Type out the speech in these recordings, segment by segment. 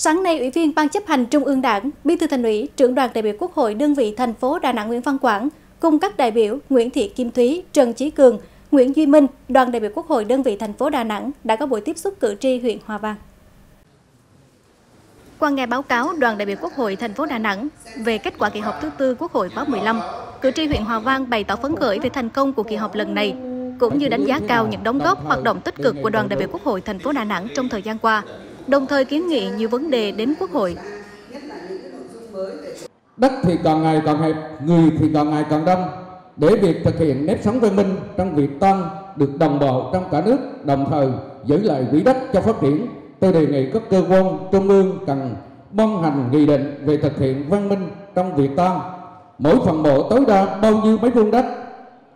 Sáng nay, Ủy viên Ban chấp hành Trung ương Đảng, Bí thư Thành ủy, trưởng đoàn đại biểu Quốc hội đơn vị thành phố Đà Nẵng Nguyễn Văn Quảng cùng các đại biểu Nguyễn Thị Kim Thúy, Trần Chí Cường, Nguyễn Duy Minh, đoàn đại biểu Quốc hội đơn vị thành phố Đà Nẵng đã có buổi tiếp xúc cử tri huyện Hòa Vang. Qua nghe báo cáo đoàn đại biểu Quốc hội thành phố Đà Nẵng về kết quả kỳ họp thứ tư Quốc hội khóa 15, cử tri huyện Hòa Vang bày tỏ phấn khởi về thành công của kỳ họp lần này, cũng như đánh giá cao những đóng góp hoạt động tích cực của đoàn đại biểu Quốc hội thành phố Đà Nẵng trong thời gian qua, đồng thời kiến nghị nhiều vấn đề đến Quốc hội. Đất thì càng ngày càng hẹp, người thì càng ngày càng đông. Để việc thực hiện nếp sống văn minh trong việc tăng được đồng bộ trong cả nước, đồng thời giữ lại quỹ đất cho phát triển, tôi đề nghị các cơ quan trung ương cần ban hành nghị định về thực hiện văn minh trong việc tăng. Mỗi phần mộ tối đa bao nhiêu mấy vuông đất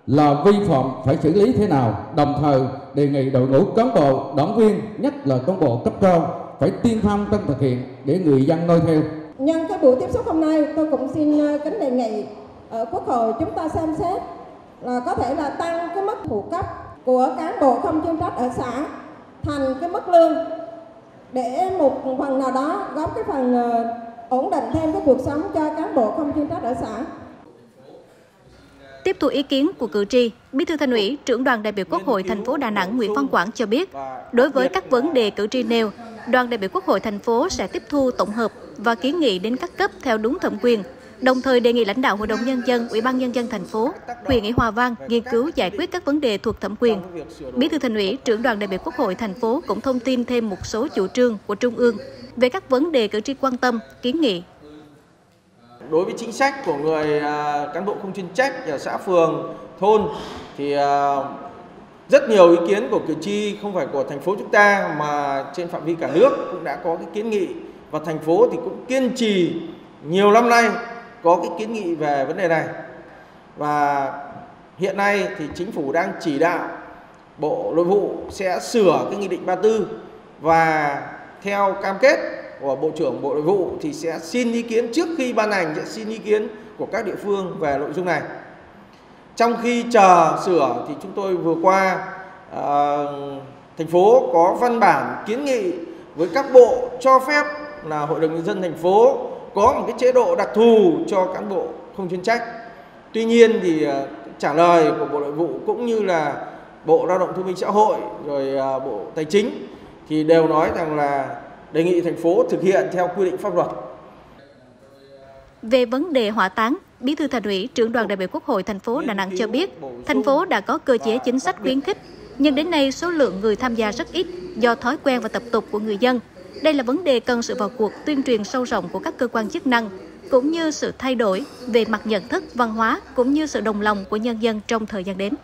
là vi phạm phải xử lý thế nào đồng thời đề nghị đội ngũ cán bộ đảng viên nhất là cán bộ cấp cao phải tiên phong trong thực hiện để người dân noi theo. Nhân cái buổi tiếp xúc hôm nay tôi cũng xin ờ, kính đề nghị ở quốc hội chúng ta xem xét là có thể là tăng cái mức phụ cấp của cán bộ không chuyên trách ở xã thành cái mức lương để một phần nào đó góp cái phần ờ, ổn định thêm cái cuộc sống cho cán bộ không chuyên trách ở xã. Tiếp thu ý kiến của cử tri, Bí thư Thành ủy, trưởng đoàn đại biểu Quốc hội thành phố Đà Nẵng Nguyễn Văn Quảng cho biết, đối với các vấn đề cử tri nêu, đoàn đại biểu Quốc hội thành phố sẽ tiếp thu tổng hợp và kiến nghị đến các cấp theo đúng thẩm quyền, đồng thời đề nghị lãnh đạo Hội đồng Nhân dân, Ủy ban Nhân dân thành phố, huyện ủy Hòa Vang nghiên cứu giải quyết các vấn đề thuộc thẩm quyền. Bí thư Thành ủy, trưởng đoàn đại biểu Quốc hội thành phố cũng thông tin thêm một số chủ trương của Trung ương về các vấn đề cử tri quan tâm, kiến nghị đối với chính sách của người à, cán bộ không chuyên trách ở xã phường, thôn thì à, rất nhiều ý kiến của cử tri không phải của thành phố chúng ta mà trên phạm vi cả nước cũng đã có cái kiến nghị. Và thành phố thì cũng kiên trì nhiều năm nay có cái kiến nghị về vấn đề này. Và hiện nay thì chính phủ đang chỉ đạo bộ nội vụ sẽ sửa cái nghị định 34 và theo cam kết của Bộ trưởng Bộ Nội vụ thì sẽ xin ý kiến trước khi ban hành sẽ xin ý kiến của các địa phương về nội dung này. Trong khi chờ sửa thì chúng tôi vừa qua uh, thành phố có văn bản kiến nghị với các bộ cho phép là Hội đồng nhân dân thành phố có một cái chế độ đặc thù cho cán bộ không chuyên trách. Tuy nhiên thì uh, trả lời của Bộ Nội vụ cũng như là Bộ Lao động Thương binh Xã hội rồi uh, Bộ Tài chính thì đều nói rằng là đề nghị thành phố thực hiện theo quy định pháp luật. Về vấn đề hỏa táng, Bí thư Thành ủy, trưởng đoàn đại biểu Quốc hội thành phố Đà Nẵng cho biết, thành phố đã có cơ chế chính sách khuyến khích, nhưng đến nay số lượng người tham gia rất ít do thói quen và tập tục của người dân. Đây là vấn đề cần sự vào cuộc tuyên truyền sâu rộng của các cơ quan chức năng, cũng như sự thay đổi về mặt nhận thức, văn hóa cũng như sự đồng lòng của nhân dân trong thời gian đến.